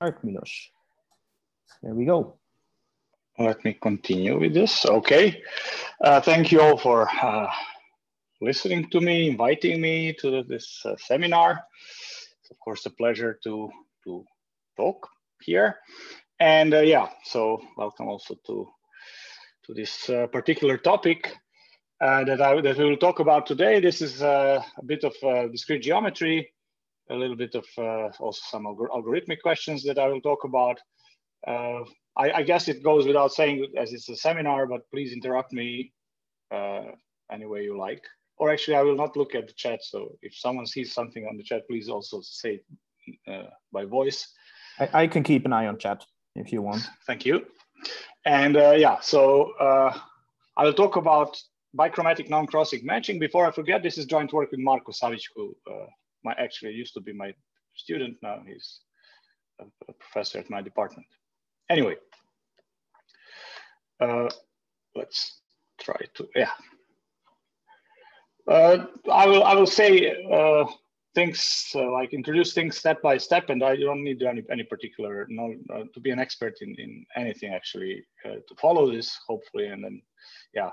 Start, Milos. There we go. Let me continue with this. Okay. Uh, thank you all for uh, listening to me, inviting me to this uh, seminar. It's of course a pleasure to, to talk here. And uh, yeah, so welcome also to, to this uh, particular topic uh, that, I, that we will talk about today. This is a bit of discrete geometry a little bit of uh, also some algor algorithmic questions that I will talk about. Uh, I, I, guess it goes without saying as it's a seminar, but please interrupt me uh, any way you like. Or actually, I will not look at the chat. So if someone sees something on the chat, please also say uh, by voice. I, I, can keep an eye on chat if you want. Thank you. And uh, yeah, so uh, I will talk about bichromatic non-crossing matching. Before I forget, this is joint work with Marko Savic, who my actually used to be my student. Now he's a, a professor at my department. Anyway, uh, let's try to, yeah. Uh, I will I will say uh, things uh, like introduce things step by step, and I don't need any any particular no uh, to be an expert in in anything actually uh, to follow this hopefully, and then yeah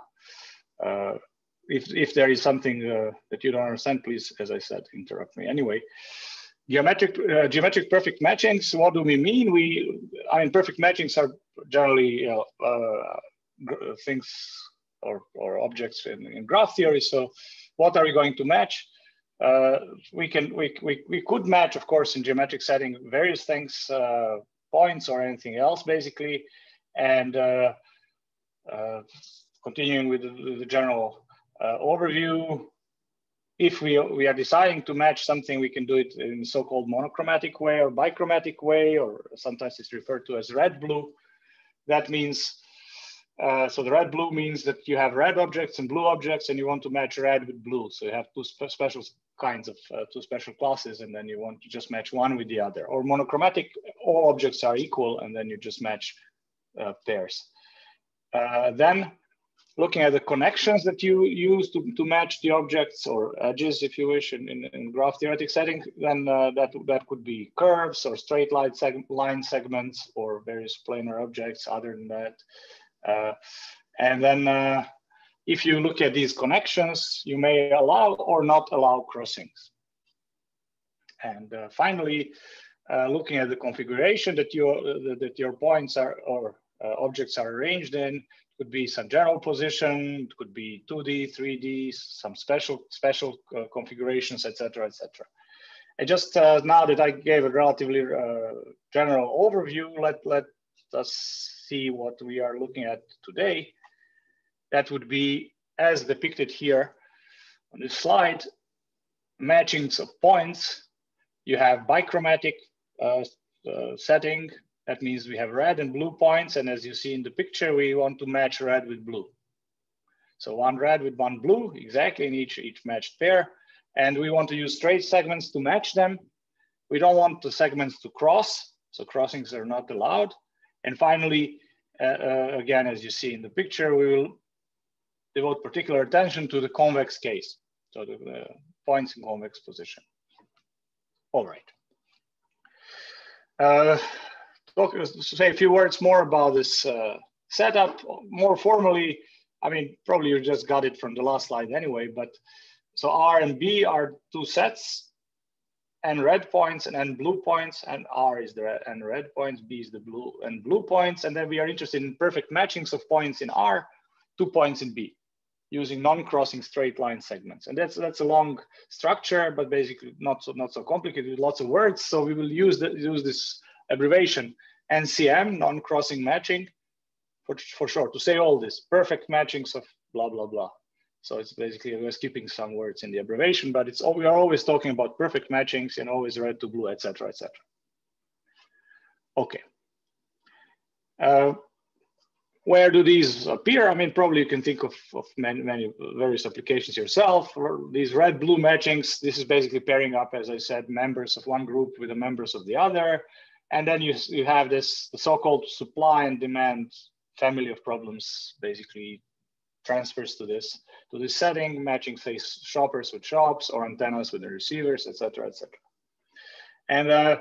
if if there is something uh, that you don't understand, please, as I said, interrupt me. Anyway, geometric uh, geometric perfect matchings. What do we mean? We I mean perfect matchings are generally uh, things or or objects in, in graph theory. So, what are we going to match? Uh, we can we, we we could match, of course, in geometric setting various things, uh, points or anything else, basically, and uh, continuing with the, the general uh, overview. If we, we are deciding to match something, we can do it in so-called monochromatic way or bichromatic way, or sometimes it's referred to as red-blue. That means, uh, so the red-blue means that you have red objects and blue objects and you want to match red with blue. So you have two spe special kinds of, uh, two special classes and then you want to just match one with the other. Or monochromatic, all objects are equal and then you just match uh, pairs. Uh, then looking at the connections that you use to, to match the objects or edges, if you wish, in, in, in graph theoretic setting, then uh, that, that could be curves or straight line, seg line segments or various planar objects other than that. Uh, and then uh, if you look at these connections, you may allow or not allow crossings. And uh, finally, uh, looking at the configuration that your, that your points are or uh, objects are arranged in, could be some general position, it could be 2D, 3D, some special special uh, configurations, etc., etc. And just uh, now that I gave a relatively uh, general overview, let let us see what we are looking at today. That would be as depicted here on this slide, matchings of points. You have bichromatic uh, uh, setting that means we have red and blue points. And as you see in the picture, we want to match red with blue. So one red with one blue, exactly in each, each matched pair. And we want to use straight segments to match them. We don't want the segments to cross. So crossings are not allowed. And finally, uh, uh, again, as you see in the picture, we will devote particular attention to the convex case. So the uh, points in convex position. All right. Uh, talk, say a few words more about this uh, setup more formally. I mean, probably you just got it from the last slide anyway, but so R and B are two sets and red points and N blue points and R is the red and red points, B is the blue and blue points. And then we are interested in perfect matchings of points in R, two points in B using non-crossing straight line segments. And that's that's a long structure, but basically not so not so complicated, lots of words. So we will use the, use this abbreviation NCM, non-crossing matching, for, for sure, to say all this, perfect matchings of blah, blah, blah. So it's basically, we're skipping some words in the abbreviation, but it's we are always talking about perfect matchings and always red to blue, etc., etc. Okay. Uh, where do these appear? I mean, probably you can think of, of many, many various applications yourself. These red-blue matchings, this is basically pairing up, as I said, members of one group with the members of the other. And then you, you have this the so-called supply and demand family of problems basically transfers to this to this setting, matching say shoppers with shops or antennas with the receivers, etc., etc. And uh,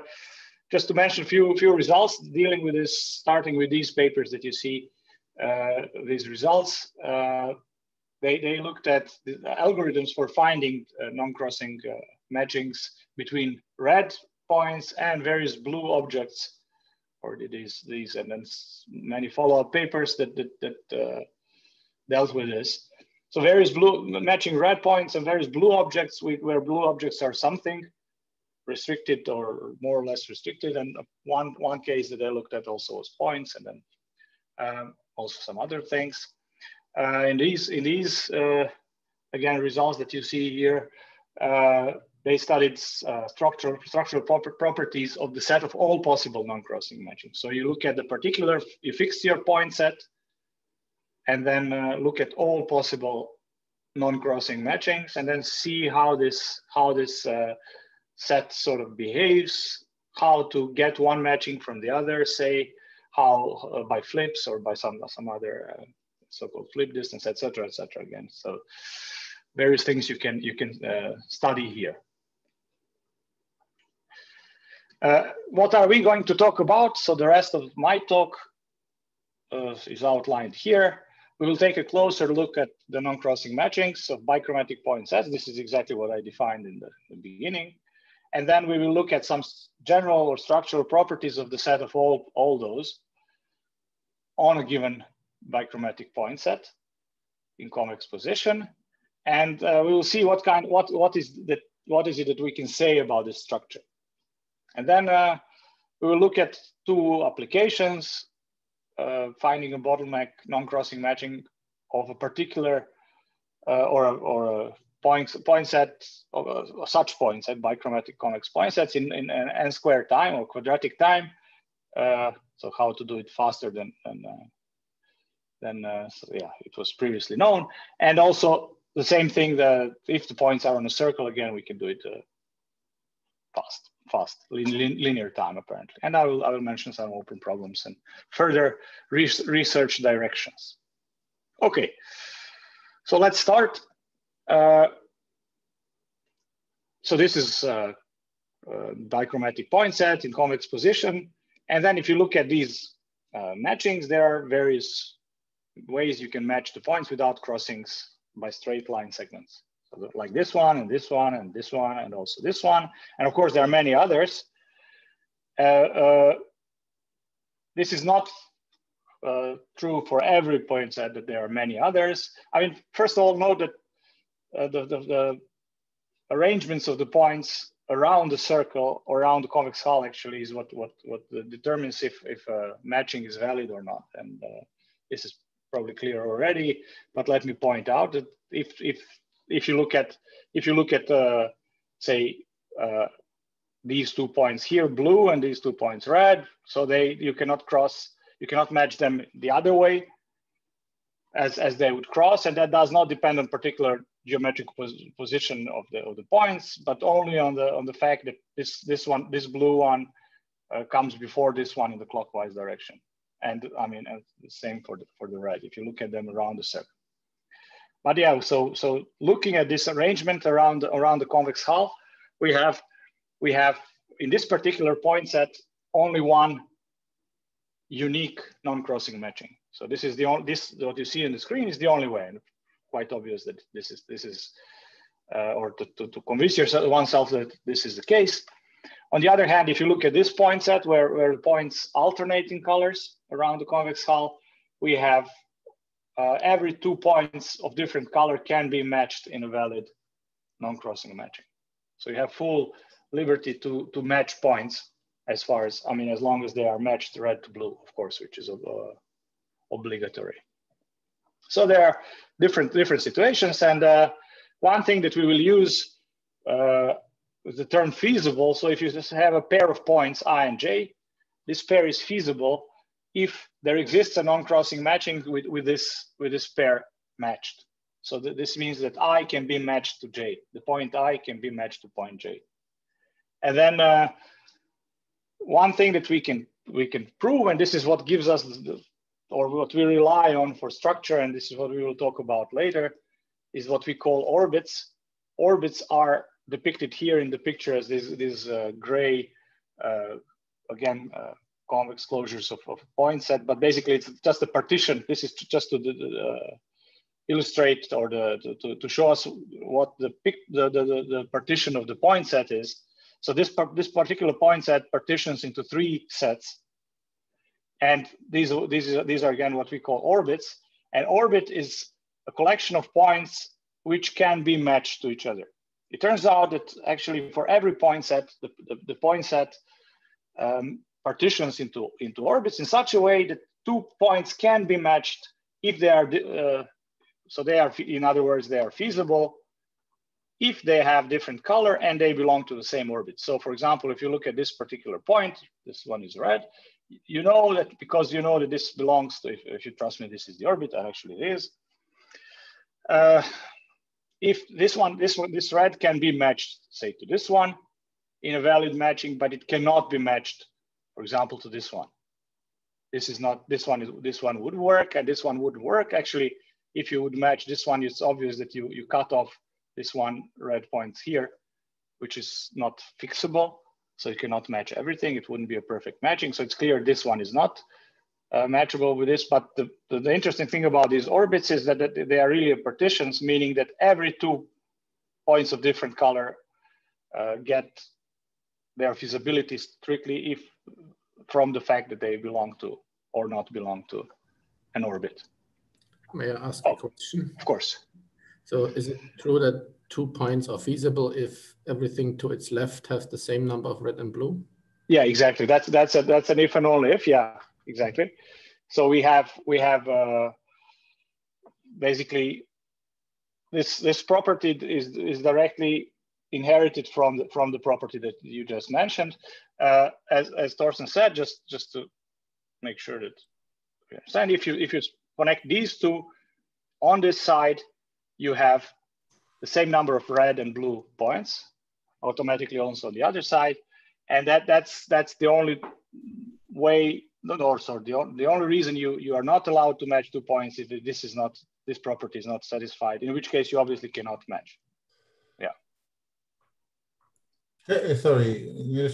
just to mention a few, few results dealing with this, starting with these papers that you see, uh, these results. Uh, they, they looked at the algorithms for finding uh, non-crossing uh, matchings between red points and various blue objects, or these, these and then many follow-up papers that, that, that uh, dealt with this. So various blue matching red points and various blue objects where blue objects are something restricted or more or less restricted. And one, one case that I looked at also was points and then um, also some other things. Uh, in these, in these uh, again, results that you see here, uh, they studied uh, structural, structural proper properties of the set of all possible non-crossing matching. So you look at the particular, you fix your point set, and then uh, look at all possible non-crossing matchings, and then see how this how this uh, set sort of behaves, how to get one matching from the other, say how uh, by flips or by some some other uh, so-called flip distance, etc., etc. Again, so various things you can you can uh, study here. Uh, what are we going to talk about? So the rest of my talk uh, is outlined here. We will take a closer look at the non-crossing matchings of bichromatic point sets. This is exactly what I defined in the, the beginning. And then we will look at some general or structural properties of the set of all, all those on a given bichromatic point set in convex position. And uh, we will see what kind, what, what is the, what is it that we can say about this structure. And then uh, we will look at two applications, uh, finding a bottleneck non-crossing matching of a particular uh, or, a, or a point, point set of uh, such points set bichromatic convex point sets in, in, in n square time or quadratic time. Uh, so how to do it faster than, than uh, than so yeah, it was previously known. And also the same thing that if the points are on a circle again, we can do it fast, fast, lin linear time apparently. And I will, I will mention some open problems and further re research directions. Okay, so let's start. Uh, so this is uh, uh, bichromatic point set in convex position. And then if you look at these uh, matchings, there are various ways you can match the points without crossings by straight line segments. So like this one and this one and this one and also this one. And of course, there are many others. Uh, uh, this is not uh, true for every point set that there are many others. I mean, first of all, note that uh, the, the, the, arrangements of the points around the circle, around the convex hull actually is what, what, what determines if, if matching is valid or not. And uh, this is probably clear already, but let me point out that if if if you look at if you look at uh, say uh, these two points here, blue, and these two points red, so they you cannot cross, you cannot match them the other way as as they would cross, and that does not depend on particular geometric pos position of the of the points, but only on the on the fact that this this one this blue one uh, comes before this one in the clockwise direction and I mean, and the same for the, for the red, if you look at them around the circle. But yeah, so so looking at this arrangement around around the convex hull, we have we have in this particular point set only one unique non-crossing matching. So this is the only this what you see on the screen is the only way, and quite obvious that this is this is uh, or to, to, to convince yourself oneself that this is the case. On the other hand, if you look at this point set where, where the points alternate in colors around the convex hull, we have uh, every two points of different color can be matched in a valid non-crossing matching. So you have full liberty to, to match points as far as, I mean, as long as they are matched red to blue, of course, which is uh, obligatory. So there are different, different situations. And uh, one thing that we will use uh, the term feasible. So if you just have a pair of points i and j, this pair is feasible if there exists a non-crossing matching with, with, this, with this pair matched. So th this means that i can be matched to j. The point i can be matched to point j. And then uh, one thing that we can we can prove, and this is what gives us the, or what we rely on for structure, and this is what we will talk about later, is what we call orbits. Orbits are depicted here in the picture as this, this uh, gray uh, again, uh, convex closures of, of point set, but basically it's just a partition. This is just to uh, illustrate or the, to, to show us what the, the, the, the partition of the point set is. So this, this particular point set partitions into three sets. And these, these, these are again what we call orbits. And orbit is a collection of points which can be matched to each other. It turns out that actually for every point set, the, the, the point set um, partitions into, into orbits in such a way that two points can be matched if they are, uh, so they are, in other words, they are feasible if they have different color and they belong to the same orbit. So for example, if you look at this particular point, this one is red, you know that because you know that this belongs to, if, if you trust me, this is the orbit, actually it is. Uh, if this one, this one, this red can be matched, say to this one in a valid matching, but it cannot be matched, for example, to this one. This is not, this one, is, this one would work and this one would work. Actually, if you would match this one, it's obvious that you, you cut off this one red point here, which is not fixable. So you cannot match everything. It wouldn't be a perfect matching. So it's clear this one is not uh, matchable with this. But the, the, the, interesting thing about these orbits is that, that they are really partitions, meaning that every two points of different color uh, get their feasibility strictly if from the fact that they belong to or not belong to an orbit. May I ask oh, a question? Of course. So is it true that two points are feasible if everything to its left has the same number of red and blue? Yeah, exactly. That's that's a, that's an if and only if. Yeah, exactly. So we have we have uh, basically this this property is is directly inherited from the from the property that you just mentioned. Uh, as as Thorsten said, just just to make sure that we understand, if you if you connect these two on this side, you have the same number of red and blue points automatically also on the other side. And that that's that's the only way, or sorry, the, the only reason you, you are not allowed to match two points if this is not, this property is not satisfied, in which case you obviously cannot match. Yeah. Hey, sorry,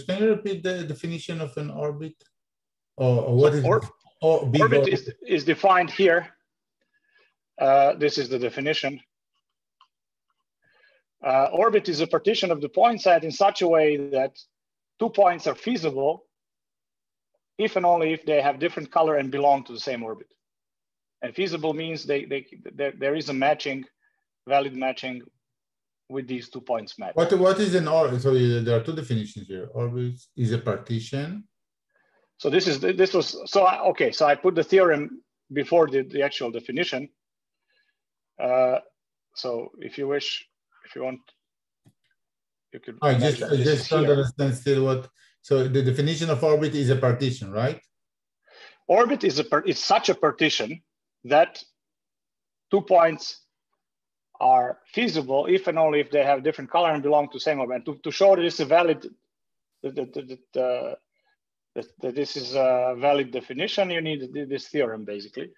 can you repeat the definition of an orbit? Or, or what so is or, orbit, orbit is, is defined here. Uh, this is the definition. Uh, orbit is a partition of the point set in such a way that two points are feasible if and only if they have different color and belong to the same orbit. And feasible means they, they, there, there is a matching, valid matching with these two points match. What, what is an orbit? So there are two definitions here. Orbit is a partition. So this is, this was, so I, okay, so I put the theorem before the, the actual definition. Uh, so if you wish, if you want, you could. I just, I just don't understand still what. So the definition of orbit is a partition, right? Orbit is a it's such a partition that two points are feasible if and only if they have different color and belong to same orbit. To, to show that this is a valid that, that, that, uh, that, that this is a valid definition, you need this theorem basically.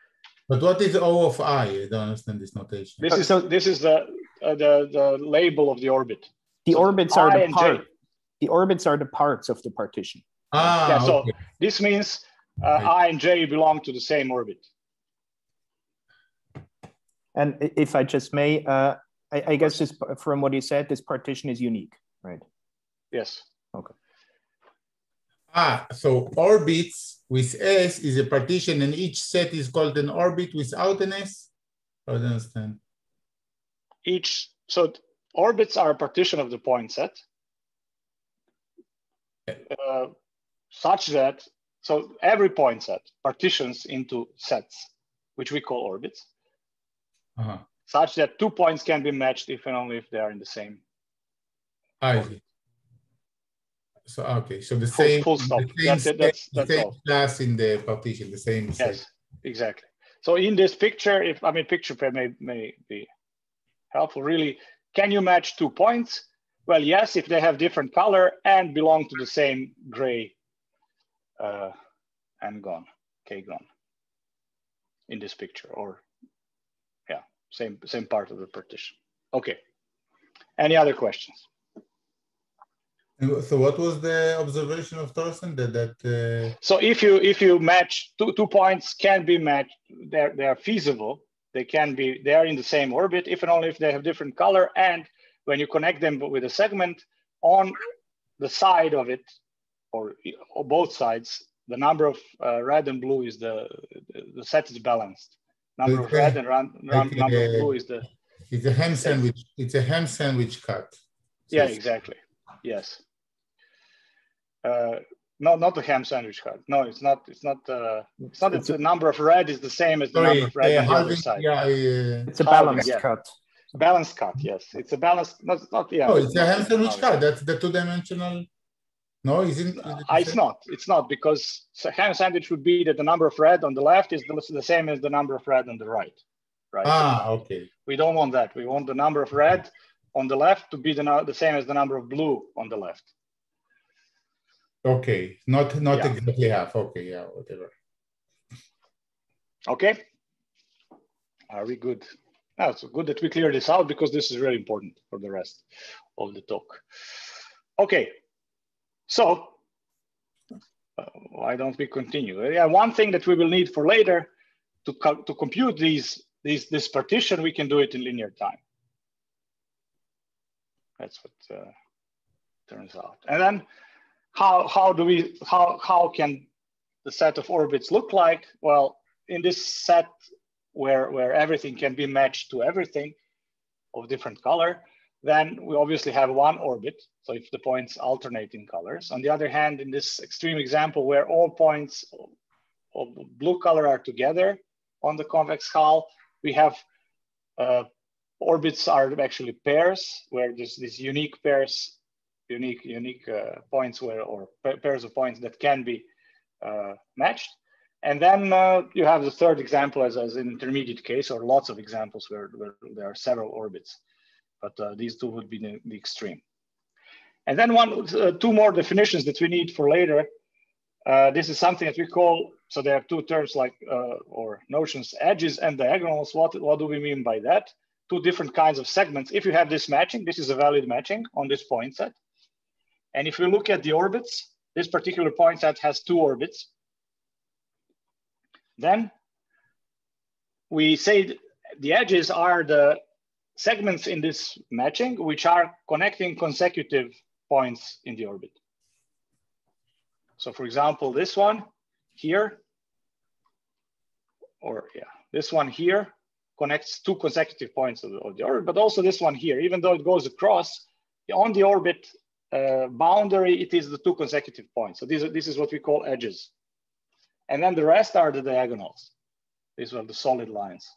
But what is O of I? I don't understand this notation. This is so, this is the uh, the the label of the orbit. The so orbits are I the part. The orbits are the parts of the partition. Ah, yeah. So this means uh, I and J belong to the same orbit. And if I just may, uh, I, I guess just from what you said, this partition is unique, right? Yes. Okay. Ah, so orbits with S is a partition and each set is called an orbit without an S? I don't understand. Each, so orbits are a partition of the point set uh, such that, so every point set partitions into sets, which we call orbits, uh -huh. such that two points can be matched if and only if they are in the same. I see. So okay, so the same full, stop. The same, that's it. That's, that's same class in the partition, the same. Yes, exactly. So in this picture, if I mean picture may may be helpful. Really, can you match two points? Well, yes, if they have different color and belong to the same gray uh, n-gon, k-gon in this picture, or same same part of the partition. Okay. Any other questions? So what was the observation of Thorsten that that? Uh... So if you if you match two two points can be matched, they're they are feasible. They can be they are in the same orbit if and only if they have different color. And when you connect them with a segment on the side of it, or, or both sides, the number of uh, red and blue is the the set is balanced. Number okay. of red and round, round like, number uh, of blue is the. It's a ham sandwich. It's a ham sandwich cut. So yeah, exactly. Yes. Uh, no, not the ham sandwich cut. No, it's not. It's not. Uh, it's not. It's the number of red is the same as the Sorry, number of red on the other side. Yeah, it's a balanced yeah. cut. Balanced cut. Yes, it's a balanced. Not. Not. Yeah. Oh, it's, it's a ham sandwich cut. That's the two-dimensional. No, isn't? Uh, it's not. It's not because a ham sandwich would be that the number of red on the left is the, the same as the number of red on the right. Right. Ah, okay. We don't want that. We want the number of red on the left to be the, the same as the number of blue on the left. Okay, not not yeah. exactly half. Okay, yeah, whatever. Okay. Are we good? Now it's good that we clear this out because this is really important for the rest of the talk. Okay, so uh, why don't we continue? Yeah, one thing that we will need for later to, co to compute these, these, this partition, we can do it in linear time. That's what uh, turns out. And then how, how do we, how, how can the set of orbits look like? Well, in this set where, where everything can be matched to everything of different color, then we obviously have one orbit. So if the points alternate in colors. On the other hand, in this extreme example where all points of blue color are together on the convex hull, we have uh, orbits are actually pairs where there's these unique pairs unique unique uh, points where or pairs of points that can be uh, matched. And then uh, you have the third example as, as an intermediate case or lots of examples where, where there are several orbits. But uh, these two would be the, the extreme. And then one, uh, two more definitions that we need for later. Uh, this is something that we call, so there are two terms like, or notions, edges and diagonals. What, what do we mean by that? Two different kinds of segments. If you have this matching, this is a valid matching on this point set. And if we look at the orbits, this particular point set has two orbits. Then we say the edges are the segments in this matching, which are connecting consecutive points in the orbit. So for example, this one here, or yeah, this one here connects two consecutive points of the, of the orbit, but also this one here, even though it goes across, on the orbit uh, boundary, it is the two consecutive points. So these are, this is what we call edges. And then the rest are the diagonals. These are the solid lines.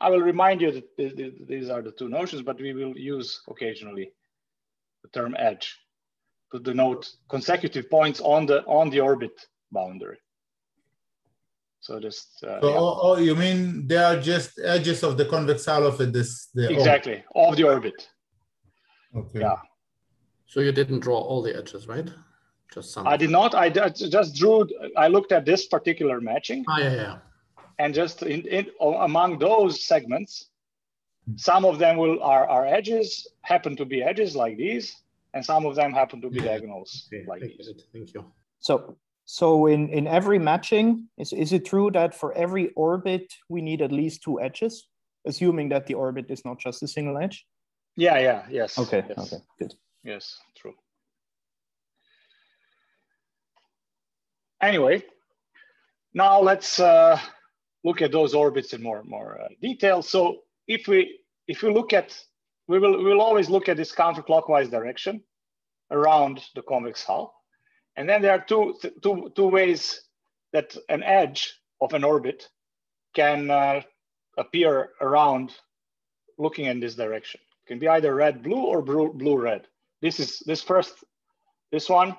I will remind you that these are the two notions, but we will use occasionally the term edge to denote consecutive points on the on the orbit boundary. So just uh, so, yeah. oh, oh, you mean they are just edges of the convex hull of this the exactly orbit. of the orbit. Okay. Yeah. So you didn't draw all the edges, right? Just some. I did not. I just drew. I looked at this particular matching. Oh yeah, yeah. And just in, in among those segments, some of them will are, are edges, happen to be edges like these, and some of them happen to be diagonals okay, like thank these. You, thank you. So so in, in every matching, is, is it true that for every orbit, we need at least two edges, assuming that the orbit is not just a single edge? Yeah, yeah, yes. Okay, yes. okay, good. Yes, true. Anyway, now let's uh, look at those orbits in more more uh, detail. So if we if we look at we will we will always look at this counterclockwise direction around the convex hull, and then there are two two two ways that an edge of an orbit can uh, appear around looking in this direction. It can be either red blue or blue blue red. This is this first this one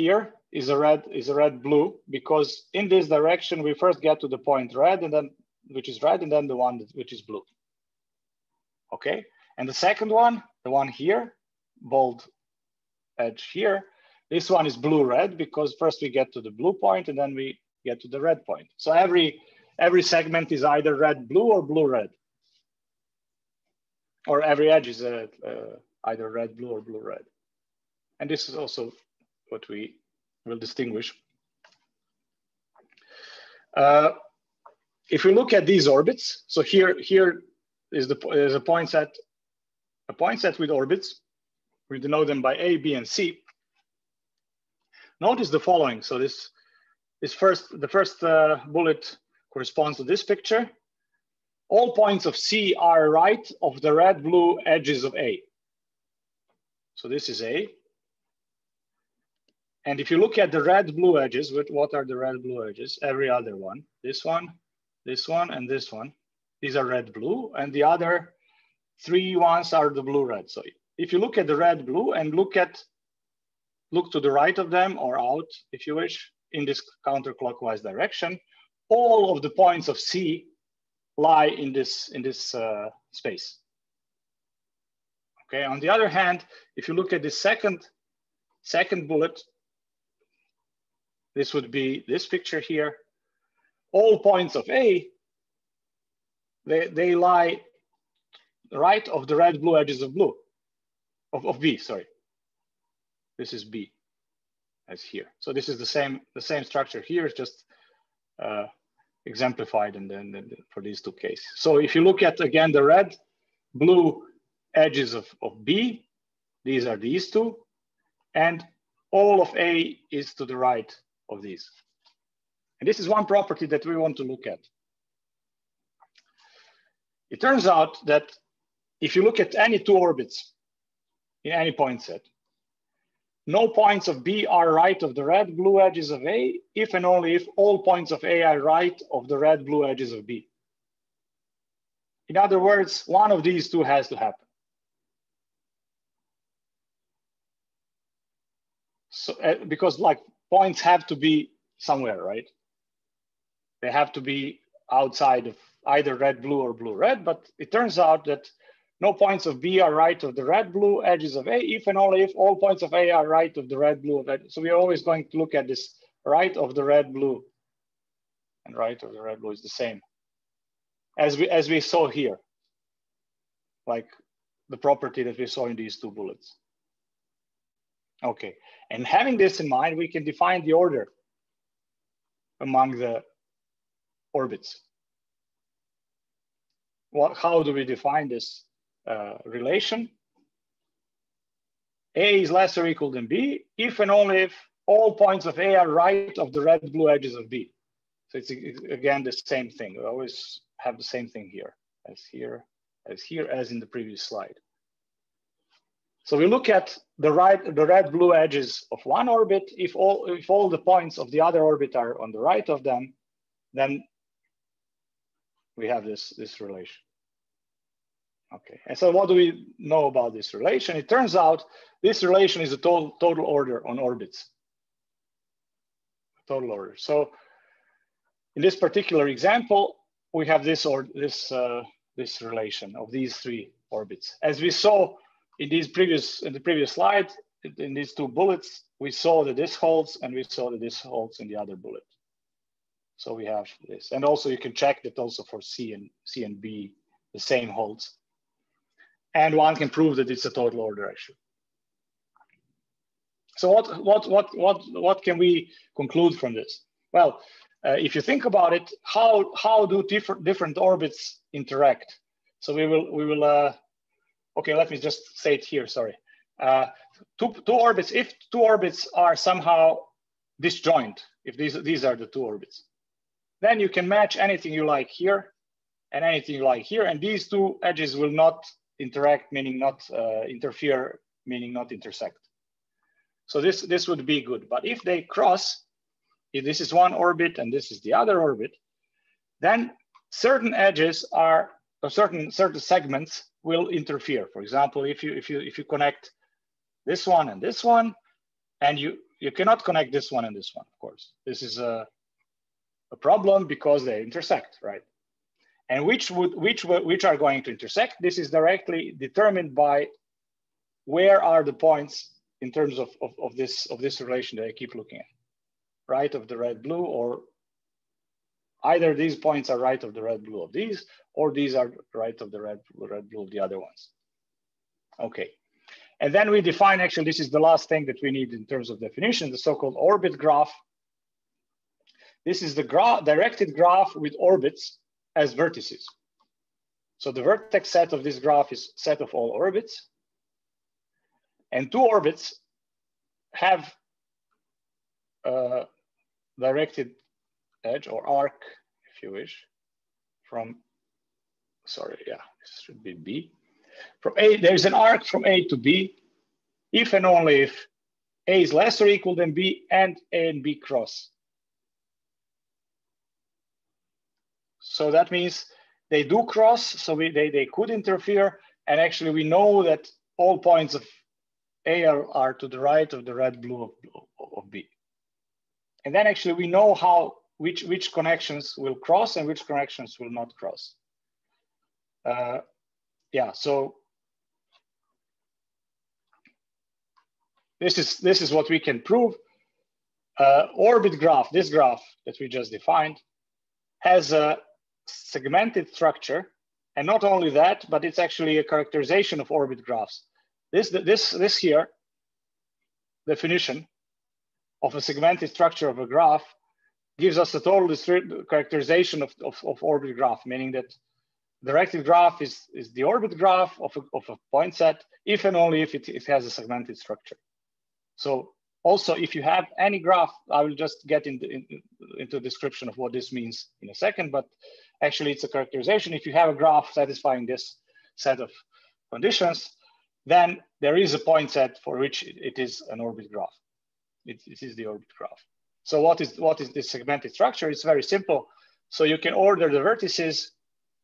here is a red is a red blue because in this direction we first get to the point red and then which is red and then the one that, which is blue. Okay, and the second one, the one here, bold edge here, this one is blue red because first we get to the blue point and then we get to the red point. So every every segment is either red blue or blue red, or every edge is a, uh, uh, either red blue or blue red. And this is also what we will distinguish. Uh, if we look at these orbits, so here, here is the is a point set, a point set with orbits. We denote them by A, B, and C. Notice the following. So this, this first, the first uh, bullet corresponds to this picture. All points of C are right of the red blue edges of A. So this is A. And if you look at the red blue edges, what are the red blue edges? Every other one, this one, this one, and this one. These are red blue, and the other three ones are the blue red. So if you look at the red blue and look at, look to the right of them or out, if you wish, in this counterclockwise direction, all of the points of C lie in this, in this uh, space. Okay, on the other hand, if you look at the second, second bullet, this would be this picture here. All points of A, they, they lie right of the red blue edges of blue, of, of B, sorry. This is B as here. So this is the same, the same structure here, it's just uh, exemplified and then for these two cases. So if you look at again the red, blue edges of, of B, these are these two, and all of A is to the right of these. And this is one property that we want to look at. It turns out that if you look at any two orbits in any point set, no points of B are right of the red blue edges of A, if and only if all points of A are right of the red blue edges of B. In other words, one of these two has to happen. So, uh, because like points have to be somewhere, right? They have to be outside of either red, blue or blue, red, but it turns out that no points of B are right of the red blue edges of A if and only if all points of A are right of the red blue of A. So we are always going to look at this right of the red blue and right of the red blue is the same as we, as we saw here, like the property that we saw in these two bullets. Okay, and having this in mind, we can define the order among the orbits. What, how do we define this uh, relation. A is less or equal than B if and only if all points of A are right of the red blue edges of B. So it's again the same thing. We always have the same thing here as here, as here, as in the previous slide. So we look at the right, the red blue edges of one orbit. If all, if all the points of the other orbit are on the right of them, then we have this, this relation. Okay, and so what do we know about this relation? It turns out this relation is a total, total order on orbits. Total order. So in this particular example, we have this or this uh, this relation of these three orbits. As we saw in these previous in the previous slide, in these two bullets, we saw that this holds and we saw that this holds in the other bullet. So we have this, and also you can check that also for C and C and B, the same holds and one can prove that it's a total order actually. So what, what, what, what, what can we conclude from this? Well, uh, if you think about it, how, how do different, different orbits interact? So we will, we will uh, okay, let me just say it here, sorry. Uh, two, two orbits, if two orbits are somehow disjoint, if these, these are the two orbits, then you can match anything you like here and anything you like here, and these two edges will not interact, meaning not uh, interfere, meaning not intersect. So this, this would be good. But if they cross, if this is one orbit and this is the other orbit, then certain edges are, or certain, certain segments will interfere. For example, if you, if you, if you connect this one and this one, and you, you cannot connect this one and this one, of course. This is a, a problem because they intersect, right? and which would which which are going to intersect. This is directly determined by where are the points in terms of, of, of this of this relation that I keep looking at, right of the red blue, or either these points are right of the red blue of these, or these are right of the red red blue of the other ones. Okay, And then we define, actually, this is the last thing that we need in terms of definition, the so-called orbit graph. This is the directed graph with orbits as vertices. So the vertex set of this graph is set of all orbits. And two orbits have a directed edge or arc, if you wish, from, sorry, yeah, this should be B. From A, there's an arc from A to B, if and only if A is less or equal than B and A and B cross. So that means they do cross, so we, they, they could interfere. And actually we know that all points of A are, are to the right of the red blue of, of B. And then actually we know how which, which connections will cross and which connections will not cross. Uh, yeah, so this is, this is what we can prove. Uh, orbit graph, this graph that we just defined, has a segmented structure. And not only that, but it's actually a characterization of orbit graphs. This, this, this here, definition of a segmented structure of a graph gives us a total characterization of, of, of orbit graph, meaning that directed graph is, is the orbit graph of a, of a point set, if and only if it, it has a segmented structure. So also, if you have any graph, I will just get into, in, into description of what this means in a second, but actually it's a characterization. If you have a graph satisfying this set of conditions, then there is a point set for which it is an orbit graph. It, it is the orbit graph. So what is, what is this segmented structure? It's very simple. So you can order the vertices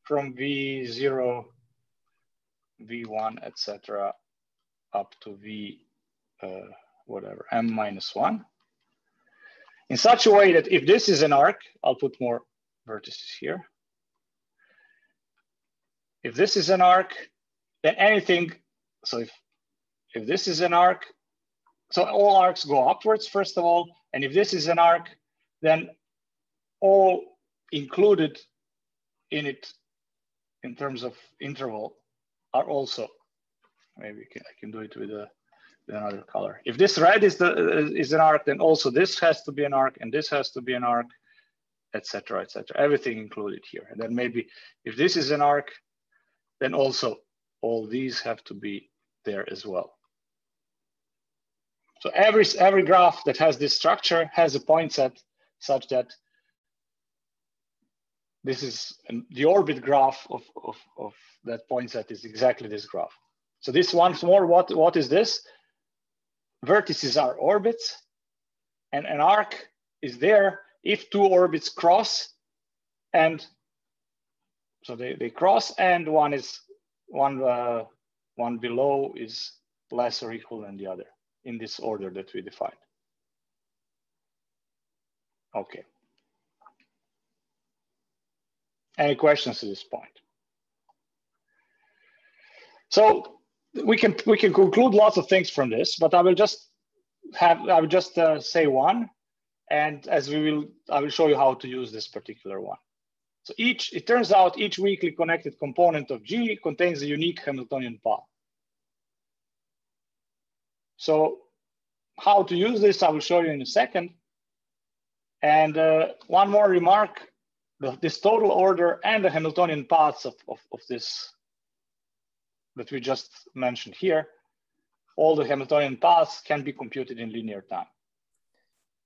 from V0, V1, etc., up to V, uh, whatever, M minus one. In such a way that if this is an arc, I'll put more vertices here. If this is an arc, then anything, so if, if this is an arc, so all arcs go upwards, first of all, and if this is an arc, then all included in it in terms of interval are also, maybe I can do it with, a, with another color. If this red is, the, is an arc, then also this has to be an arc and this has to be an arc, etc., etc. Everything included here. And then maybe if this is an arc, then also all these have to be there as well. So every, every graph that has this structure has a point set such that this is the orbit graph of, of, of that point set is exactly this graph. So this once more, what, what is this? Vertices are orbits and an arc is there if two orbits cross and so they, they cross and one is one, uh, one below is less or equal than the other in this order that we defined. Okay. Any questions at this point? So we can we can conclude lots of things from this, but I will just have I will just uh, say one, and as we will I will show you how to use this particular one. So each it turns out each weakly connected component of G contains a unique Hamiltonian path. So how to use this, I will show you in a second. And uh, one more remark, the, this total order and the Hamiltonian paths of, of, of this that we just mentioned here, all the Hamiltonian paths can be computed in linear time.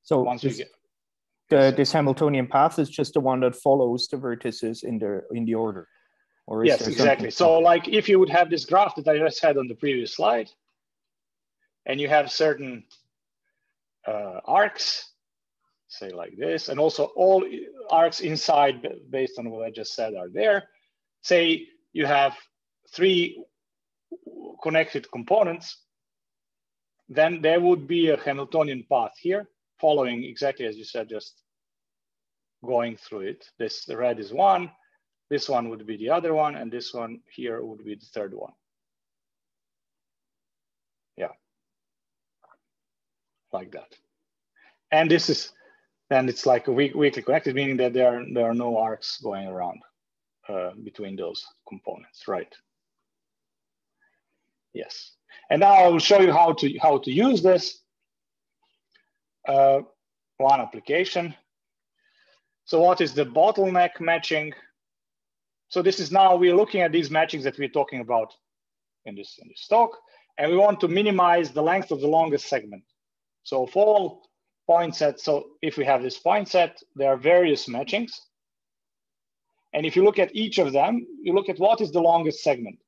So once this, we get the, this Hamiltonian path is just the one that follows the vertices in the in the order. Or yes, exactly. So like if you would have this graph that I just had on the previous slide, and you have certain uh, arcs, say like this, and also all arcs inside based on what I just said are there. Say you have three connected components, then there would be a Hamiltonian path here following exactly as you said, just going through it. This red is one, this one would be the other one, and this one here would be the third one. Like that. And this is, then it's like a weak, weakly connected, meaning that there are, there are no arcs going around uh, between those components, right? Yes. And now I will show you how to, how to use this. Uh, one application. So what is the bottleneck matching? So this is now, we're looking at these matchings that we're talking about in this, in this talk, and we want to minimize the length of the longest segment. So for all point sets, so if we have this point set, there are various matchings. And if you look at each of them, you look at what is the longest segment.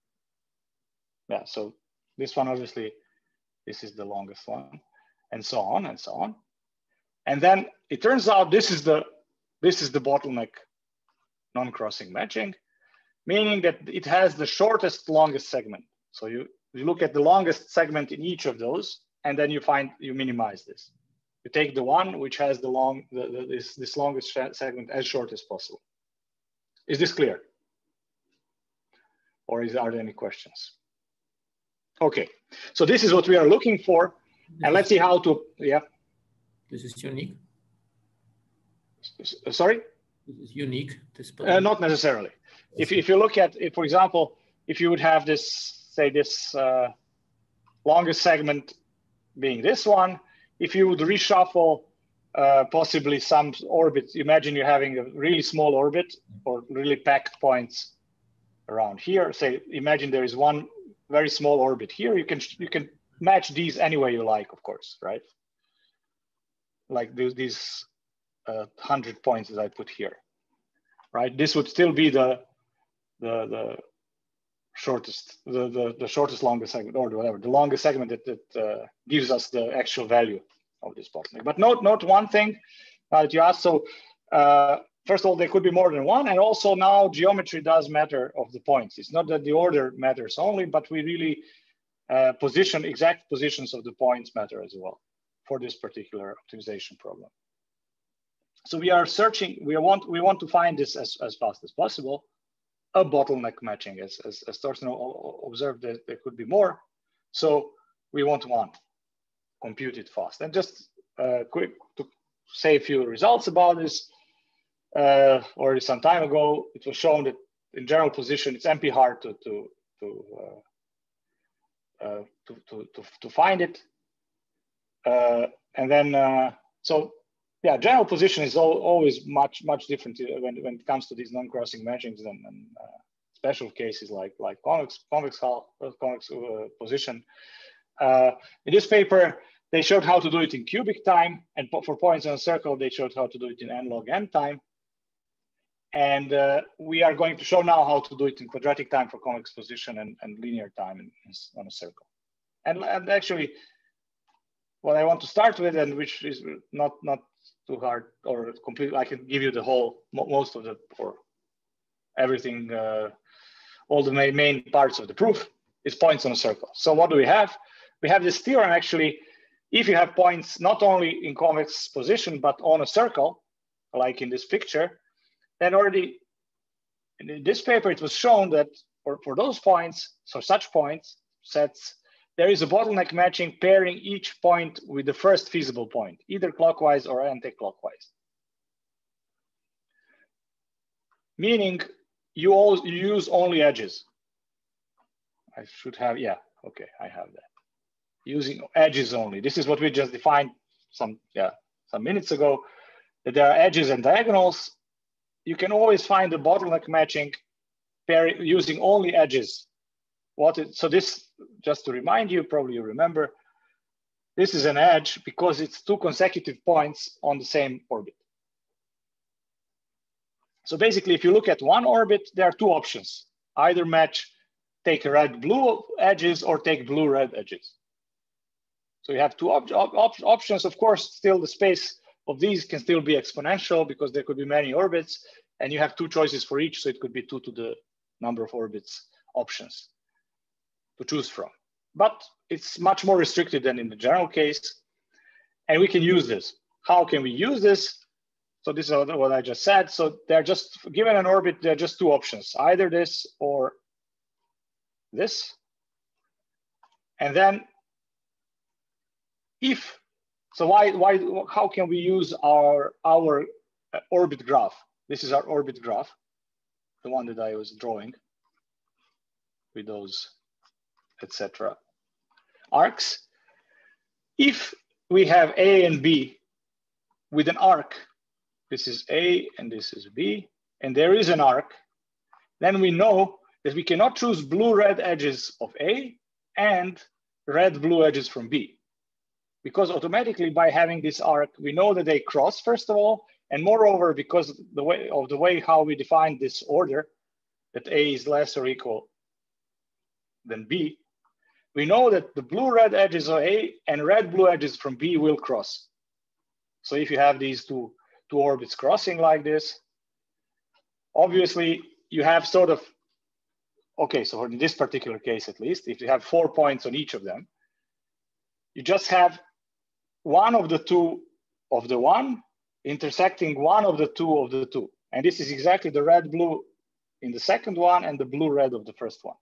Yeah, so this one, obviously, this is the longest one, and so on and so on. And then it turns out this is the this is the bottleneck non-crossing matching, meaning that it has the shortest longest segment. So you, you look at the longest segment in each of those, and then you find you minimize this. You take the one which has the long the, the, this this longest segment as short as possible. Is this clear? Or is, are there any questions? Okay, so this is what we are looking for. And let's see how to, yeah. This is unique. Sorry? This is unique. This uh, not necessarily. If, if you look at, if, for example, if you would have this, say this uh, longest segment being this one, if you would reshuffle uh, possibly some orbits, imagine you're having a really small orbit or really packed points around here. Say, imagine there is one very small orbit here. You can you can match these any way you like, of course, right? Like these, these uh, 100 points that I put here, right? This would still be the, the, the shortest, the, the, the shortest longest segment or whatever, the longest segment that, that uh, gives us the actual value of this bottleneck. But note, note one thing that you asked. So uh, first of all, there could be more than one. And also now geometry does matter of the points. It's not that the order matters only, but we really uh, position, exact positions of the points matter as well for this particular optimization problem. So we are searching, we want, we want to find this as, as fast as possible, a bottleneck matching. As, as, as Thorsten observed, that there could be more. So we want one, compute it fast. And just uh, quick to say a few results about this. Uh, already some time ago, it was shown that in general position, it's NP hard to, to, to, uh, uh, to, to, to, to, find it. Uh, and then, uh, so yeah, general position is all, always much much different uh, when, when it comes to these non-crossing matchings than, than uh, special cases like like convex convex hull, uh, convex uh, position. Uh, in this paper, they showed how to do it in cubic time, and for points on a circle, they showed how to do it in n log n time. And uh, we are going to show now how to do it in quadratic time for convex position and, and linear time in, in, on a circle. And, and actually, what I want to start with, and which is not not too hard or complete. I can give you the whole, most of the, or everything, uh, all the main, main parts of the proof is points on a circle. So what do we have? We have this theorem actually, if you have points not only in convex position, but on a circle, like in this picture, then already in this paper, it was shown that for, for those points, so such points, sets there is a bottleneck matching pairing each point with the first feasible point, either clockwise or anti-clockwise. Meaning you, all, you use only edges. I should have, yeah, okay, I have that. Using edges only. This is what we just defined some, yeah, some minutes ago, that there are edges and diagonals. You can always find the bottleneck matching pairing using only edges what it, so this, just to remind you, probably you remember, this is an edge because it's two consecutive points on the same orbit. So basically, if you look at one orbit, there are two options. Either match, take red-blue edges or take blue-red edges. So you have two op op options. Of course, still the space of these can still be exponential because there could be many orbits and you have two choices for each. So it could be two to the number of orbits options to choose from. But it's much more restricted than in the general case. And we can use this. How can we use this? So this is what I just said. So they're just given an orbit, there are just two options, either this or this. And then if, so why, why, how can we use our, our uh, orbit graph? This is our orbit graph, the one that I was drawing with those etc. arcs. If we have A and B with an arc, this is A and this is B, and there is an arc, then we know that we cannot choose blue-red edges of A and red-blue edges from B. Because automatically by having this arc, we know that they cross first of all, and moreover, because the way of the way how we define this order, that A is less or equal than B, we know that the blue-red edges of A and red-blue edges from B will cross. So if you have these two, two orbits crossing like this, obviously you have sort of, okay, so in this particular case at least, if you have four points on each of them, you just have one of the two of the one intersecting one of the two of the two. And this is exactly the red-blue in the second one and the blue-red of the first one,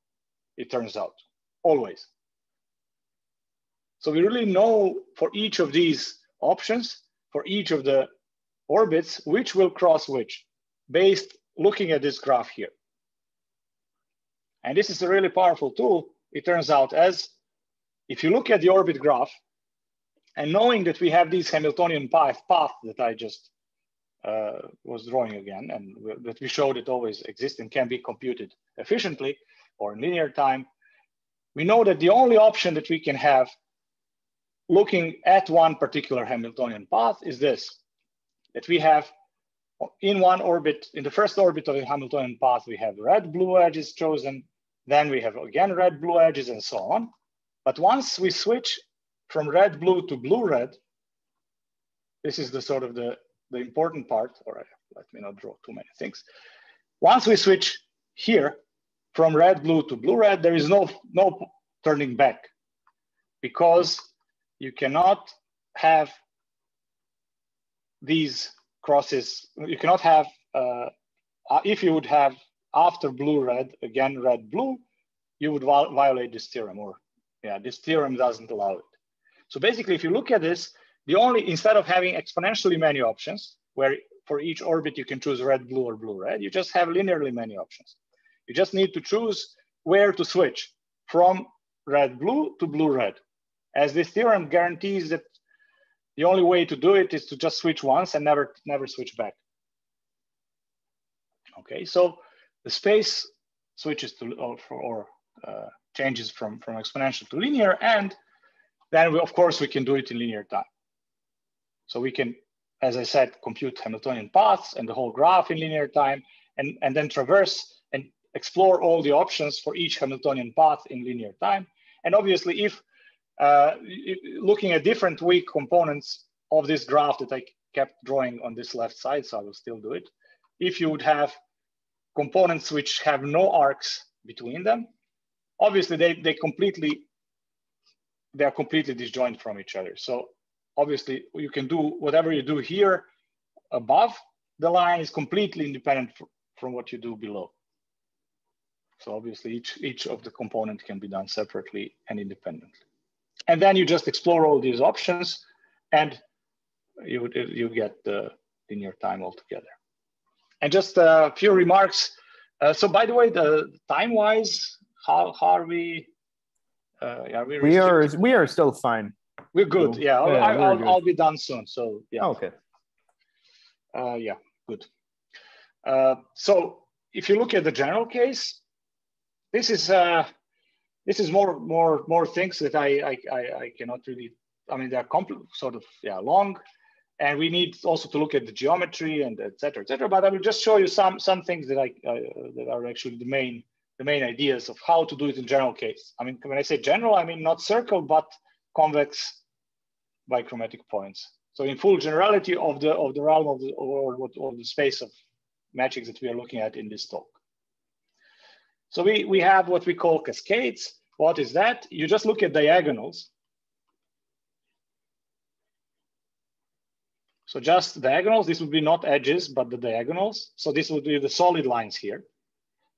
it turns out, always. So we really know for each of these options, for each of the orbits, which will cross which, based looking at this graph here. And this is a really powerful tool, it turns out, as if you look at the orbit graph, and knowing that we have these Hamiltonian path, path that I just uh, was drawing again, and that we showed it always exists and can be computed efficiently or in linear time, we know that the only option that we can have looking at one particular Hamiltonian path is this, that we have in one orbit, in the first orbit of the Hamiltonian path, we have red blue edges chosen, then we have again red blue edges and so on. But once we switch from red blue to blue red, this is the sort of the, the important part, or let me not draw too many things. Once we switch here from red blue to blue red, there is no, no turning back because you cannot have these crosses, you cannot have, uh, uh, if you would have after blue, red, again, red, blue, you would violate this theorem or yeah, this theorem doesn't allow it. So basically, if you look at this, the only, instead of having exponentially many options, where for each orbit you can choose red, blue, or blue, red, you just have linearly many options. You just need to choose where to switch from red, blue to blue, red. As this theorem guarantees that the only way to do it is to just switch once and never, never switch back. Okay, so the space switches to or, or uh, changes from, from exponential to linear, and then we, of course we can do it in linear time. So we can, as I said, compute Hamiltonian paths and the whole graph in linear time, and, and then traverse and explore all the options for each Hamiltonian path in linear time. And obviously, if uh, looking at different weak components of this graph that I kept drawing on this left side, so I will still do it. If you would have components which have no arcs between them, obviously they, they completely, they are completely disjoint from each other. So obviously you can do whatever you do here above the line is completely independent from what you do below. So obviously each, each of the component can be done separately and independently. And then you just explore all these options and you, you get the linear time altogether. And just a few remarks. Uh, so by the way, the time-wise, how, how are we? Uh, are we, we are we are still fine. We're good. So, yeah, I'll, yeah I'll, good. I'll, be done soon. So yeah. Oh, okay. Uh, yeah, good. Uh, so if you look at the general case, this is uh, this is more more more things that I I, I, cannot really. I mean, they're compl- sort of yeah long, and we need also to look at the geometry and et cetera, et cetera. But I will just show you some some things that I uh, that are actually the main the main ideas of how to do it in general case. I mean, when I say general, I mean not circle but convex bichromatic points. So in full generality of the of the realm of the or, or, or the space of matchings that we are looking at in this talk. So we, we have what we call cascades. What is that? You just look at diagonals. So just diagonals, this would be not edges, but the diagonals. So this would be the solid lines here.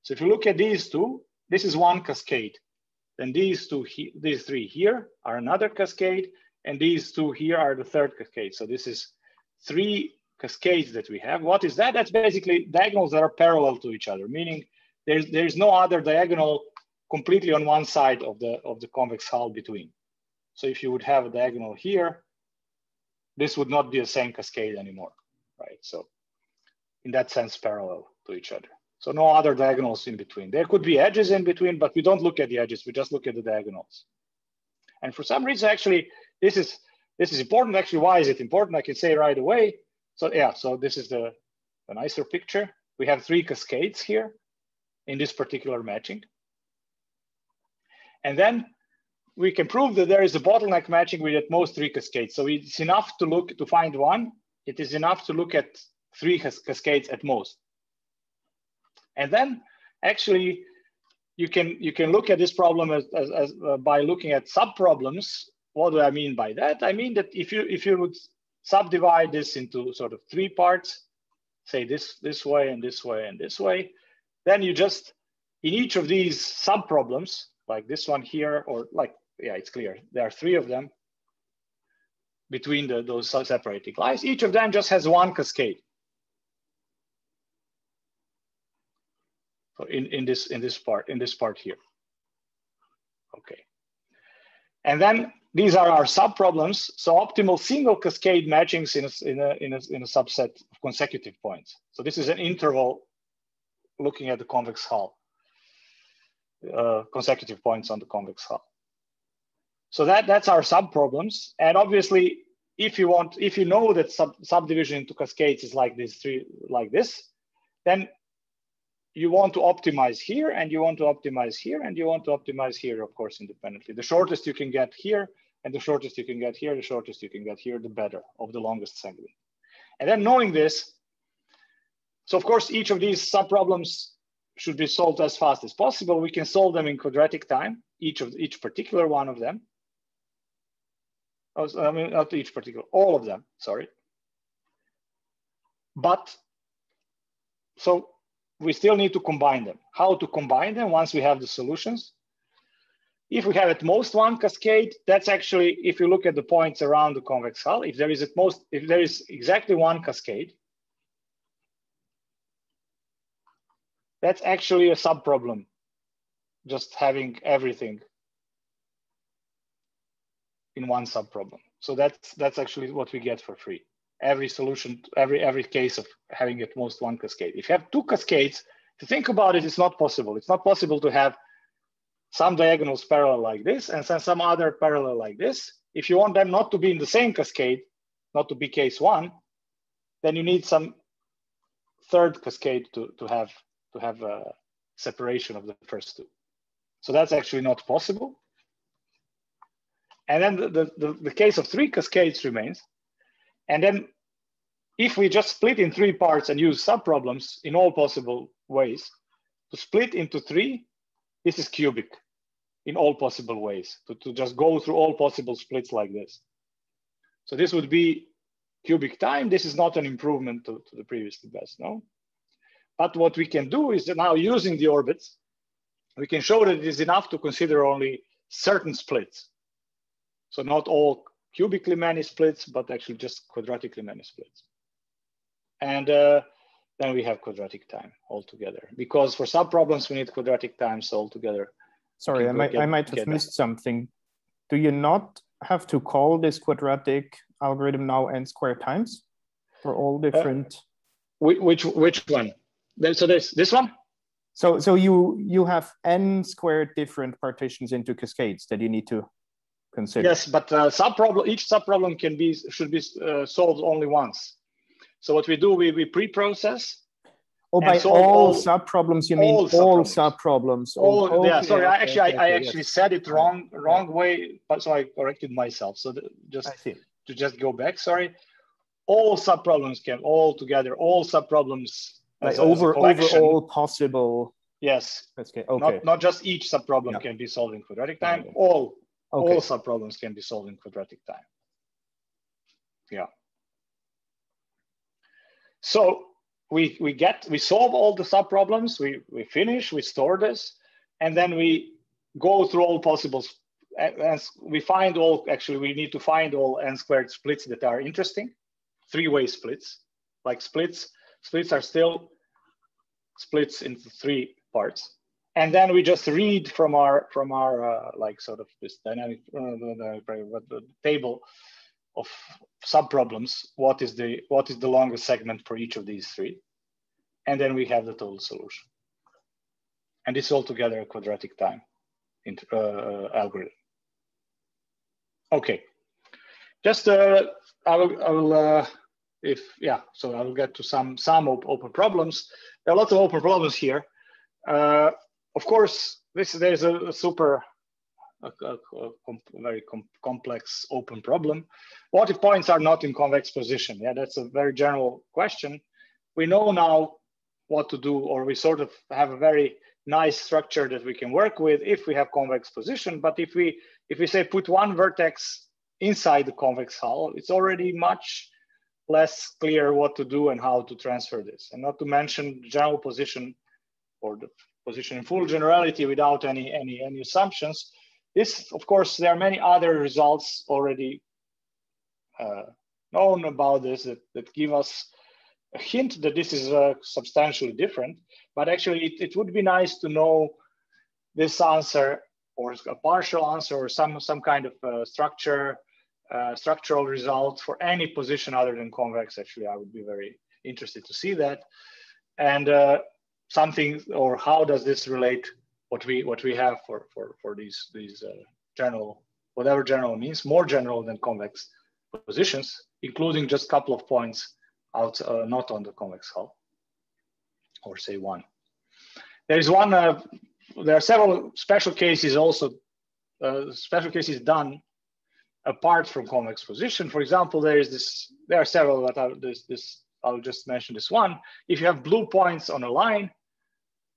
So if you look at these two, this is one cascade. Then these two, these three here are another cascade, and these two here are the third cascade. So this is three cascades that we have. What is that? That's basically diagonals that are parallel to each other, meaning there's, there's no other diagonal completely on one side of the, of the convex hull between. So if you would have a diagonal here, this would not be the same cascade anymore, right? So in that sense, parallel to each other. So no other diagonals in between. There could be edges in between, but we don't look at the edges. We just look at the diagonals. And for some reason, actually, this is this is important. Actually, why is it important? I can say right away. So yeah, so this is the, the nicer picture. We have three cascades here in this particular matching. And then we can prove that there is a bottleneck matching with at most three cascades. So it's enough to look to find one. It is enough to look at three cascades at most. And then actually you can you can look at this problem as, as, as uh, by looking at subproblems. What do I mean by that? I mean that if you if you would subdivide this into sort of three parts, say this this way and this way and this way, then you just in each of these subproblems, like this one here, or like yeah, it's clear there are three of them between the, those separating lines. Each of them just has one cascade. in, in this in this part in this part here. Okay. And then these are our sub problems. So optimal single cascade matchings in a, in a, in a, in a subset of consecutive points. So this is an interval looking at the convex hull, uh, consecutive points on the convex hull. So that, that's our sub problems. And obviously, if you want, if you know that sub, subdivision into cascades is like this, three, like this, then you want to optimize here and you want to optimize here and you want to optimize here, of course, independently. The shortest you can get here and the shortest you can get here, the shortest you can get here, the better of the longest segment. And then knowing this, so of course, each of these subproblems should be solved as fast as possible. We can solve them in quadratic time, each of each particular one of them. Oh, I mean, not each particular, all of them, sorry. But so we still need to combine them. How to combine them once we have the solutions? If we have at most one cascade, that's actually, if you look at the points around the convex hull, if there is at most, if there is exactly one cascade, that's actually a subproblem, just having everything in one subproblem. So that's that's actually what we get for free every solution, every every case of having at most one cascade. If you have two cascades, to think about it, it's not possible. It's not possible to have some diagonals parallel like this and then some other parallel like this. If you want them not to be in the same cascade, not to be case one, then you need some third cascade to, to have to have a separation of the first two. So that's actually not possible. And then the, the, the case of three cascades remains. And then if we just split in three parts and use subproblems in all possible ways, to split into three, this is cubic in all possible ways, to, to just go through all possible splits like this. So this would be cubic time. This is not an improvement to, to the previously best, no? But what we can do is that now using the orbits, we can show that it is enough to consider only certain splits. So not all cubically many splits, but actually just quadratically many splits. And uh, then we have quadratic time altogether. Because for subproblems, we need quadratic times altogether. Sorry, I might, get, I might have missed that. something. Do you not have to call this quadratic algorithm now n squared times for all uh, different? Uh, which, which one? So there's this one? So, so you, you have n squared different partitions into cascades that you need to consider. Yes, but uh, subproblem, each sub problem can be should be uh, solved only once. So what we do, we, we pre-process. Oh, by all, all sub-problems, you mean all, all sub-problems? All, all, yeah, sorry, okay, I actually, okay, I, I actually yes. said it wrong, wrong yeah. way, but so I corrected myself. So the, just to just go back, sorry. All sub-problems can, all together, all sub-problems. Like over, over all possible. Yes. Okay. okay. Not, not just each sub-problem yeah. can be solved in quadratic time, okay. all Okay. All subproblems can be solved in quadratic time. Yeah. So we we get we solve all the subproblems. We we finish. We store this, and then we go through all possible. And we find all actually we need to find all n squared splits that are interesting, three-way splits. Like splits, splits are still splits into three parts. and then we just read from our from our uh, like sort of this dynamic uh, table of subproblems. What is the what is the longest segment for each of these three? And then we have the total solution. And this altogether a quadratic time uh, uh, algorithm. Okay. Just uh, i will i will uh, if yeah so i will get to some some open problems there are lots of open problems here uh, of course, this there's a, a super, a, a, a very com complex open problem. What if points are not in convex position? Yeah, that's a very general question. We know now what to do, or we sort of have a very nice structure that we can work with if we have convex position. But if we if we say put one vertex inside the convex hull, it's already much less clear what to do and how to transfer this. And not to mention general position or the position in full generality without any, any, any assumptions. This, of course, there are many other results already uh, known about this that, that give us a hint that this is uh, substantially different, but actually it, it would be nice to know this answer or a partial answer or some, some kind of uh, structure, uh, structural result for any position other than convex. Actually, I would be very interested to see that. And uh, something or how does this relate what we what we have for for for these these uh, general whatever general means more general than convex positions including just a couple of points out uh, not on the convex hull or say one there is one uh, there are several special cases also uh, special cases done apart from convex position for example there is this there are several that are this this I'll just mention this one. If you have blue points on a line,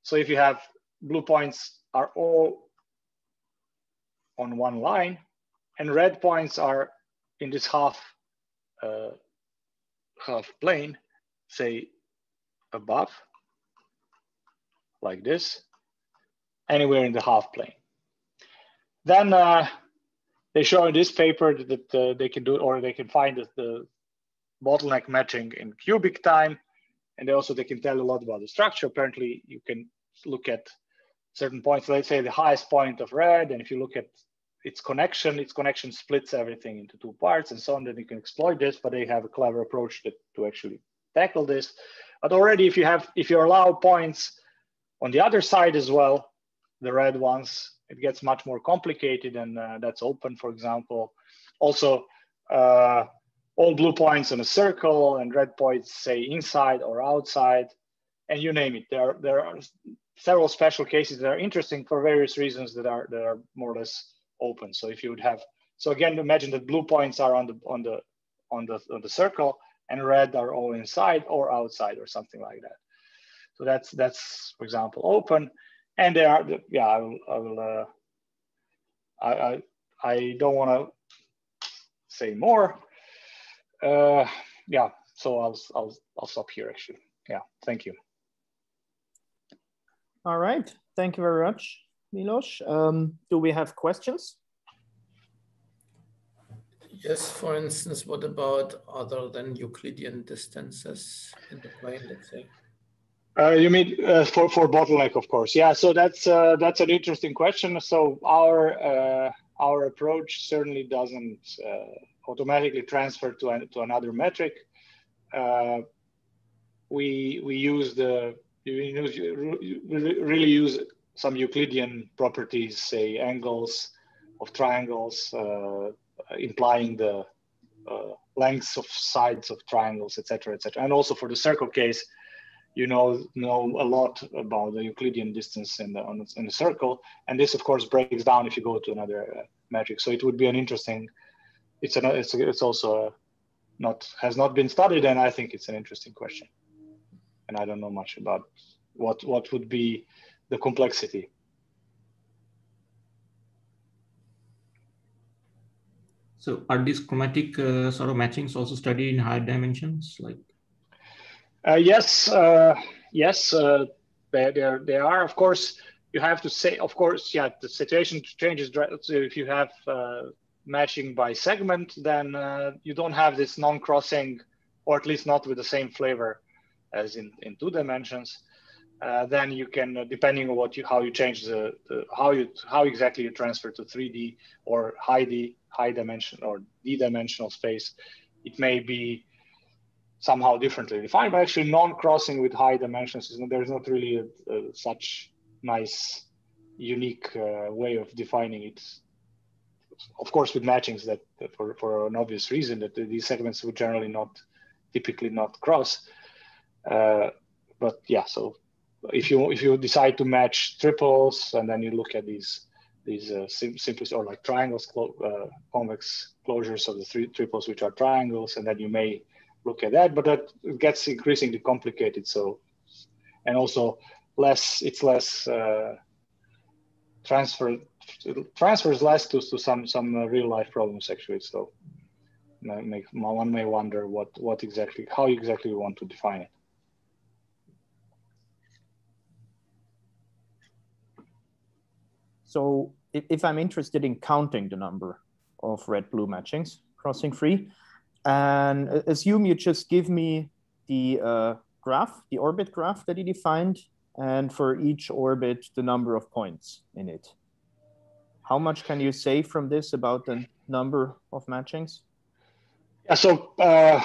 so if you have blue points are all on one line and red points are in this half, uh, half plane, say above, like this, anywhere in the half plane. Then uh, they show in this paper that uh, they can do, or they can find the, the bottleneck matching in cubic time. And they also, they can tell a lot about the structure. Apparently you can look at certain points, let's say the highest point of red, and if you look at its connection, its connection splits everything into two parts and so on, then you can exploit this, but they have a clever approach to, to actually tackle this. But already if you have, if you allow points on the other side as well, the red ones, it gets much more complicated and uh, that's open, for example. Also, uh, all blue points in a circle and red points say inside or outside, and you name it. There, there are several special cases that are interesting for various reasons that are that are more or less open. So if you would have, so again, imagine that blue points are on the on the on the on the circle and red are all inside or outside or something like that. So that's that's for example open, and there are yeah I will I will uh, I, I I don't want to say more. Uh, yeah, so I'll I'll I'll stop here actually. Yeah, thank you. All right. Thank you very much, Milos. Um, do we have questions? Yes, for instance, what about other than Euclidean distances in the plane, let's say? Uh, you mean uh, for for bottleneck, of course. Yeah. So that's uh, that's an interesting question. So our uh, our approach certainly doesn't uh, automatically transfer to an, to another metric. Uh, we we use the you really use some Euclidean properties, say angles of triangles, implying the lengths of sides of triangles, etc., etc. And also for the circle case, you know know a lot about the Euclidean distance in the in the circle, and this of course breaks down if you go to another uh, metric. So it would be an interesting. It's an it's it's also not has not been studied, and I think it's an interesting question and I don't know much about what what would be the complexity. So are these chromatic uh, sort of matchings also studied in higher dimensions? Like, uh, yes, uh, yes, uh, they they are. Of course, you have to say. Of course, yeah, the situation changes. So if you have uh, matching by segment, then uh, you don't have this non-crossing, or at least not with the same flavor as in, in two dimensions. uh, then you can, uh, depending on what you, how you change the, the, how you, how exactly you transfer to 3D or high D, high dimension or D-dimensional space, it may be somehow differently defined, but actually non-crossing with high dimensions, there's not really a, a, such nice, unique uh, way of defining it. Of course, with matchings that, for, for an obvious reason that these segments would generally not, typically not cross. Uh, but yeah, so if you if you decide to match triples and then you look at these these uh, sim simplices or like triangles, uh, convex closures of the three triples which are triangles, and then you may look at that, but that gets increasingly complicated. So, and also less, it's less uh, transfer transfers less to, to some some uh, real life problems actually. So, make, one may wonder what what exactly how exactly we want to define it. So if I'm interested in counting the number of red blue matchings crossing free, and assume you just give me the uh, graph, the orbit graph that you defined, and for each orbit, the number of points in it. How much can you say from this about the number of matchings? Yeah, so uh,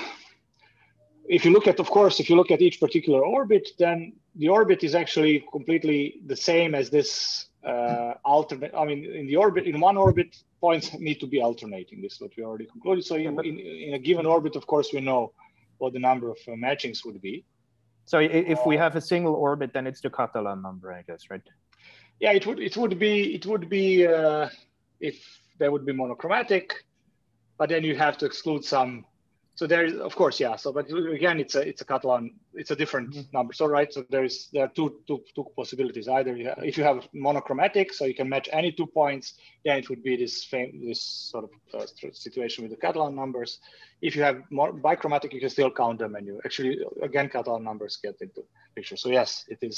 if you look at, of course, if you look at each particular orbit, then the orbit is actually completely the same as this uh, alternate. I mean, in the orbit, in one orbit, points need to be alternating. This is what we already concluded. So in, in, in a given orbit, of course, we know what the number of uh, matchings would be. So if we have a single orbit, then it's the Catalan number, I guess, right? Yeah, it would it would be it would be uh, if there would be monochromatic, but then you have to exclude some so there is of course yeah. So but again it's a it's a catalan it's a different mm -hmm. number. So right so there's there are two two two possibilities. Either you have, if you have monochromatic so you can match any two points then it would be this fame this sort of uh, situation with the catalan numbers. If you have more bichromatic you can still count them and you actually again catalan numbers get into picture. So yes it is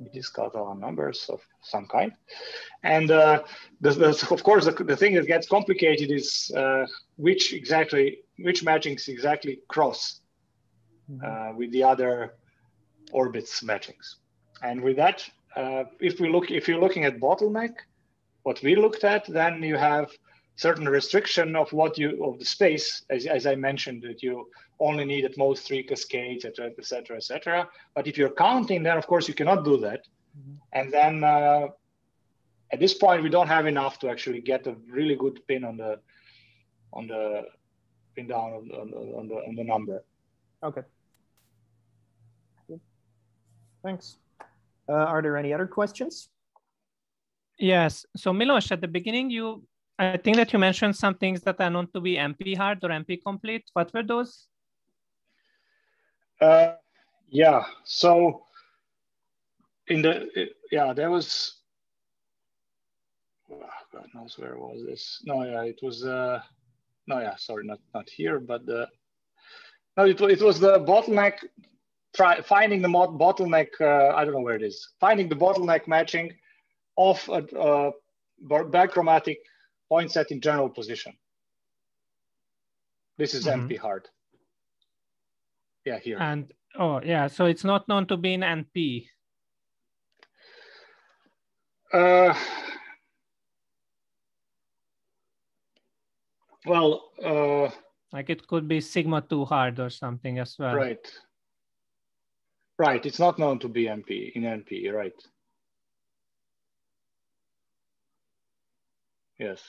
it is Catalan numbers of some kind. And uh, the, the, of course, the, the thing that gets complicated is uh, which exactly, which matchings exactly cross mm-hmm. uh, with the other orbits matchings. And with that, uh, if we look, if you're looking at bottleneck, what we looked at, then you have certain restriction of what you of the space, as, as I mentioned, that you only need at most three cascades, et cetera, et cetera, et cetera. But if you're counting, then of course you cannot do that. Mm-hmm. And then uh, at this point, we don't have enough to actually get a really good pin on the on the pin down on, on, on the on the number. Okay. Thanks. Uh, are there any other questions? Yes. So Milos, at the beginning, you I think that you mentioned some things that are known to be NP hard or NP complete. What were those? Uh, yeah, so in the, yeah, there was, oh, God knows where was this. No, yeah, it was, uh, no, yeah, sorry, not, not here, but the, no, it, it was the bottleneck, try, finding the bottleneck, uh, I don't know where it is, finding the bottleneck matching of a, a bichromatic point set in general position. This is mm -hmm. NP hard. Yeah, here. And oh yeah, so it's not known to be in NP. Uh, well, uh, like it could be sigma two hard or something as well. Right. Right. It's not known to be NP in NP. Right. Yes.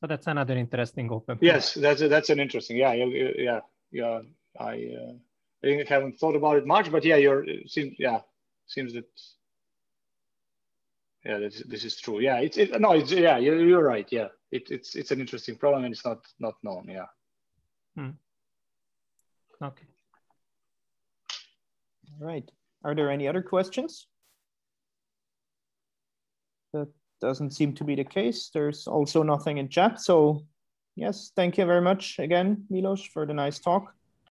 So that's another interesting open. Yes, that's a, that's an interesting. Yeah, yeah, yeah. I uh, I haven't thought about it much, but yeah, you're seems yeah seems that yeah this, this is true. Yeah, it's it, no, it's yeah you're, you're right. Yeah, it, it's it's an interesting problem and it's not not known. Yeah. Hmm. Okay. All right. Are there any other questions? That doesn't seem to be the case. There's also nothing in chat. So yes, thank you very much again, Milos, for the nice talk.